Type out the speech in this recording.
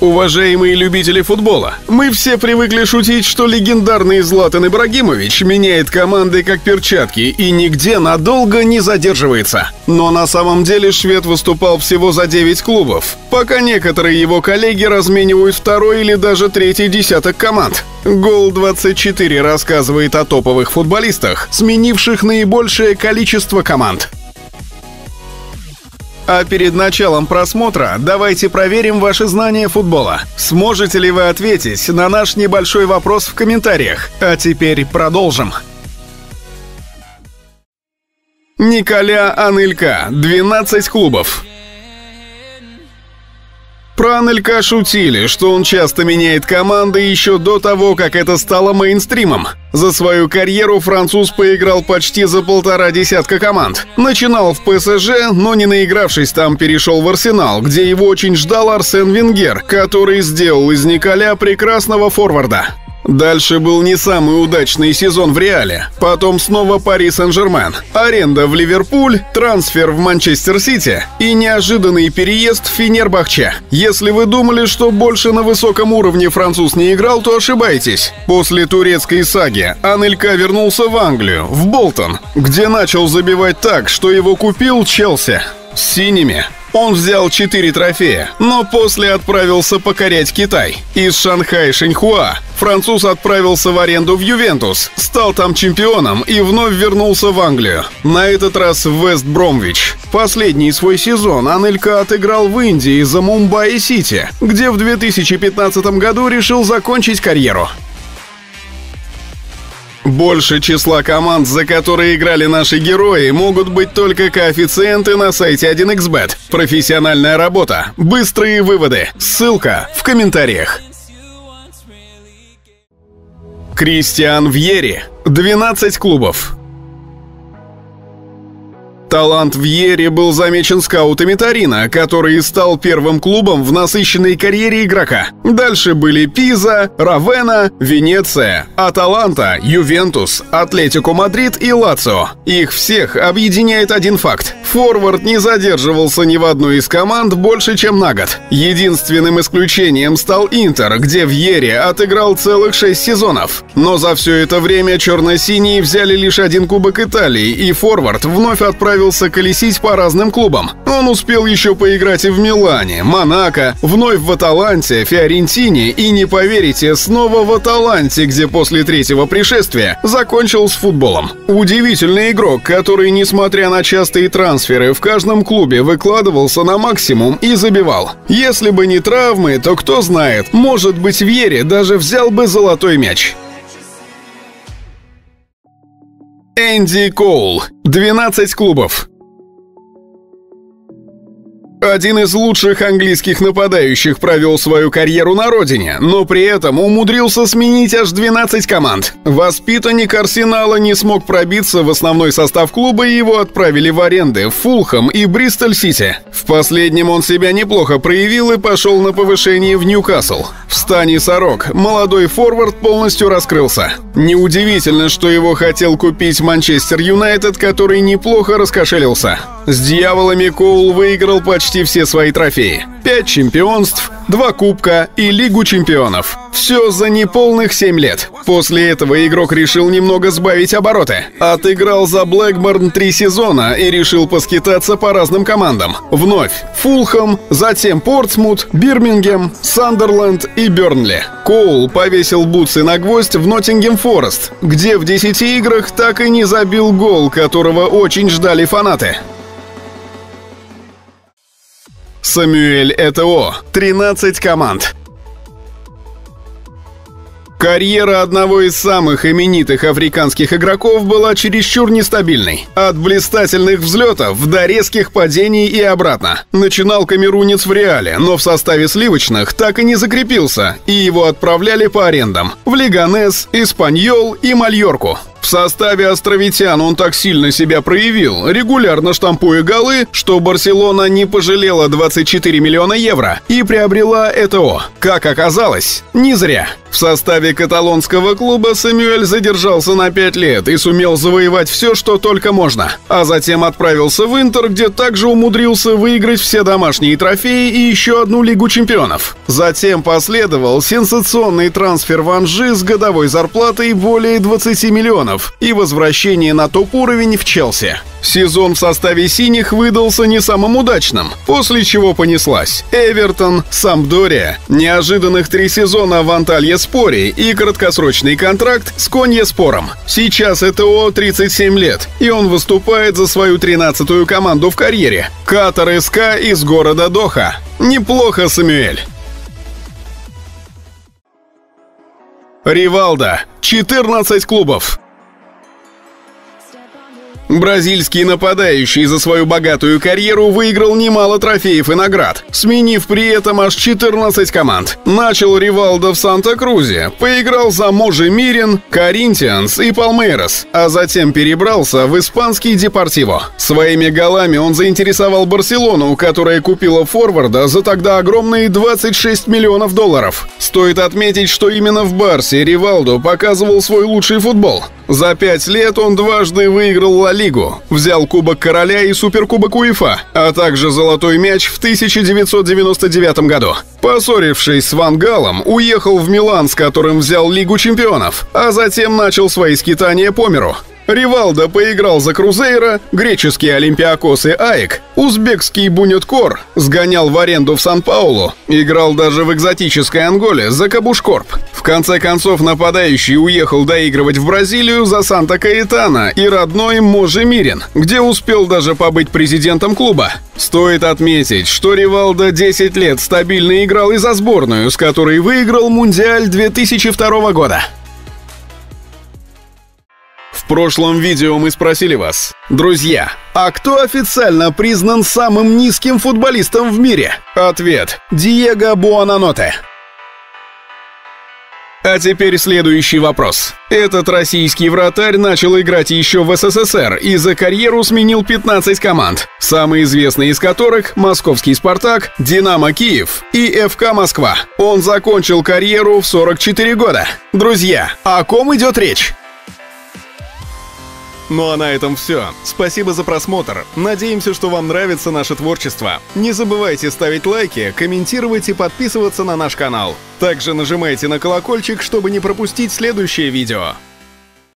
Уважаемые любители футбола, мы все привыкли шутить, что легендарный Златан Ибрагимович меняет команды как перчатки и нигде надолго не задерживается. Но на самом деле швед выступал всего за 9 клубов, пока некоторые его коллеги разменивают второй или даже третий десяток команд. Гол-24 рассказывает о топовых футболистах, сменивших наибольшее количество команд. А перед началом просмотра давайте проверим ваши знания футбола. Сможете ли вы ответить на наш небольшой вопрос в комментариях? А теперь продолжим. Николя Анелька, 12 клубов. Про шутили, что он часто меняет команды еще до того, как это стало мейнстримом. За свою карьеру француз поиграл почти за полтора десятка команд. Начинал в ПСЖ, но не наигравшись там перешел в Арсенал, где его очень ждал Арсен Венгер, который сделал из Николя прекрасного форварда. Дальше был не самый удачный сезон в Реале. Потом снова Пари Сен-Жермен. Аренда в Ливерпуль, трансфер в Манчестер Сити и неожиданный переезд в Фенербахче. Если вы думали, что больше на высоком уровне француз не играл, то ошибаетесь. После турецкой саги Анелька вернулся в Англию, в Болтон, где начал забивать так, что его купил Челси. С синими он взял 4 трофея, но после отправился покорять Китай. Из Шанхая Шэньхуа француз отправился в аренду в Ювентус, стал там чемпионом и вновь вернулся в Англию. На этот раз в Вест Бромвич. Последний свой сезон Анелька отыграл в Индии за Мумбаи-Сити, где в 2015 году решил закончить карьеру. Больше числа команд, за которые играли наши герои, могут быть только коэффициенты на сайте 1xbet. Профессиональная работа, быстрые выводы. Ссылка в комментариях. Кристиан Вьери. 12 клубов. Талант Вьери был замечен скаутами Торино, который стал первым клубом в насыщенной карьере игрока. Дальше были Пиза, Равенна, Венеция, Аталанта, Ювентус, Атлетико Мадрид и Лацио. Их всех объединяет один факт. Форвард не задерживался ни в одной из команд больше, чем на год. Единственным исключением стал Интер, где Вьери отыграл целых шесть сезонов. Но за все это время черно-синие взяли лишь один Кубок Италии, и форвард вновь отправился колесить по разным клубам. Он успел еще поиграть и в Милане, Монако, вновь в Аталанте, Фиорентине и, не поверите, снова в Аталанте, где после третьего пришествия закончил с футболом. Удивительный игрок, который, несмотря на частые трансферы, в каждом клубе выкладывался на максимум и забивал. Если бы не травмы, то кто знает, может быть, Вьере даже взял бы золотой мяч. Энди Коул. 12 клубов. Один из лучших английских нападающих провел свою карьеру на родине, но при этом умудрился сменить аж 12 команд. Воспитанник Арсенала не смог пробиться в основной состав клуба и его отправили в аренды в Фулхэм и Бристоль-Сити. В последнем он себя неплохо проявил и пошел на повышение в Ньюкасл. В стане сорок молодой форвард полностью раскрылся. Неудивительно, что его хотел купить Манчестер Юнайтед, который неплохо раскошелился. С дьяволами Коул выиграл почти все свои трофеи. Пять чемпионств, два кубка и Лигу чемпионов. Все за неполных 7 лет. После этого игрок решил немного сбавить обороты. Отыграл за Блэкборн три сезона и решил поскитаться по разным командам. Вновь Фулхэм, затем Портсмут, Бирмингем, Сандерленд и Бернли. Коул повесил бутсы на гвоздь в Ноттингем Форест, где в 10 играх так и не забил гол, которого очень ждали фанаты. Самюэль Этео. 13 команд. Карьера одного из самых именитых африканских игроков была чересчур нестабильной. От блистательных взлетов до резких падений и обратно. Начинал камерунец в Реале, но в составе сливочных так и не закрепился, и его отправляли по арендам в Лиганес, Испаньол и Мальорку. В составе островитян он так сильно себя проявил, регулярно штампуя голы, что Барселона не пожалела 24 миллиона евро и приобрела ЭТО. Как оказалось, не зря. Составе каталонского клуба Сэмюэль задержался на 5 лет и сумел завоевать все, что только можно, а затем отправился в Интер, где также умудрился выиграть все домашние трофеи и еще одну Лигу чемпионов. Затем последовал сенсационный трансфер в Анжи с годовой зарплатой более 20 миллионов и возвращение на топ-уровень в Челси. Сезон в составе синих выдался не самым удачным, после чего понеслась. Эвертон, Сампдория, неожиданных три сезона в Анталье Споре и краткосрочный контракт с Конье Спором. Сейчас ЭТО 37 лет, и он выступает за свою 13-ю команду в карьере. Катар СК из города Доха. Неплохо, Самюэль. Ривалда. 14 клубов. Бразильский нападающий за свою богатую карьеру выиграл немало трофеев и наград, сменив при этом аж 14 команд. Начал Ривалдо в Санта-Крузе, поиграл за Можи Мирин, Коринтианс и Палмейрос, а затем перебрался в испанский Депортиво. Своими голами он заинтересовал Барселону, которая купила форварда за тогда огромные 26 миллионов долларов. Стоит отметить, что именно в Барсе Ривалдо показывал свой лучший футбол. За пять лет он дважды выиграл Ла Лигу, взял Кубок Короля и Суперкубок УЕФА, а также Золотой мяч в 1999 году. Поссорившись с Ван Галом, уехал в Милан, с которым взял Лигу чемпионов, а затем начал свои скитания по миру. Ривалдо поиграл за Крузейра, греческий Олимпиакос и Аек, узбекский Бунеткор, сгонял в аренду в Сан-Паулу, играл даже в экзотической Анголе за Кабушкорп. В конце концов нападающий уехал доигрывать в Бразилию за Санта-Каэтана и родной Можи Мирин, где успел даже побыть президентом клуба. Стоит отметить, что Ривалдо 10 лет стабильно играл и за сборную, с которой выиграл Мундиаль 2002 года. Прошлом видео мы спросили вас, друзья, а кто официально признан самым низким футболистом в мире? Ответ – Диего Буананоте. А теперь следующий вопрос. Этот российский вратарь начал играть еще в СССР и за карьеру сменил 15 команд, самые известные из которых Московский «Спартак», «Динамо Киев» и ФК Москва. Он закончил карьеру в 44 года. Друзья, о ком идет речь? Ну а на этом все. Спасибо за просмотр. Надеемся, что вам нравится наше творчество. Не забывайте ставить лайки, комментировать и подписываться на наш канал. Также нажимайте на колокольчик, чтобы не пропустить следующее видео.